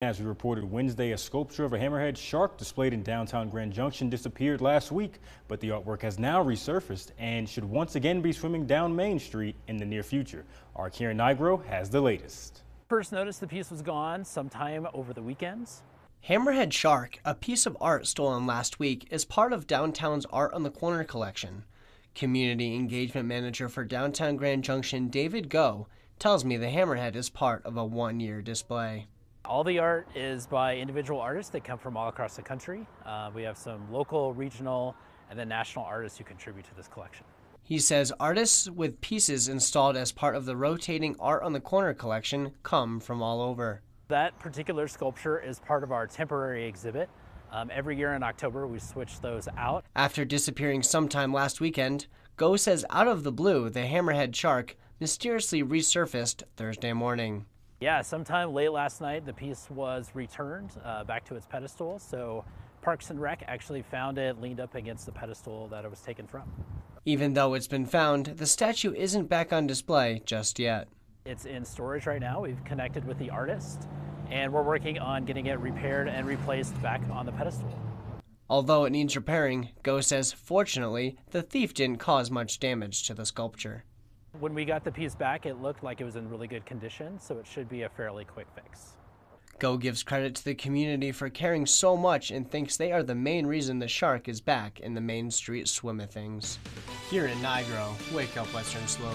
As we reported Wednesday, a sculpture of a hammerhead shark displayed in downtown Grand Junction disappeared last week, but the artwork has now resurfaced and should once again be swimming down Main Street in the near future. Our Karen Nigro has the latest. First noticed the piece was gone sometime over the weekends. Hammerhead Shark, a piece of art stolen last week, is part of downtown's Art on the Corner collection. Community Engagement Manager for Downtown Grand Junction, David Go, tells me the hammerhead is part of a one year display. All the art is by individual artists that come from all across the country. Uh, we have some local, regional, and then national artists who contribute to this collection. He says artists with pieces installed as part of the rotating Art on the Corner collection come from all over. That particular sculpture is part of our temporary exhibit. Um, every year in October, we switch those out. After disappearing sometime last weekend, Go says out of the blue, the hammerhead shark mysteriously resurfaced Thursday morning. Yeah, sometime late last night, the piece was returned uh, back to its pedestal. So Parks and Rec actually found it leaned up against the pedestal that it was taken from. Even though it's been found, the statue isn't back on display just yet. It's in storage right now. We've connected with the artist and we're working on getting it repaired and replaced back on the pedestal. Although it needs repairing, Go says fortunately, the thief didn't cause much damage to the sculpture. When we got the piece back, it looked like it was in really good condition, so it should be a fairly quick fix. Go gives credit to the community for caring so much and thinks they are the main reason the shark is back in the main street swim of things. Karen Nigro, Wake Up Western Slope.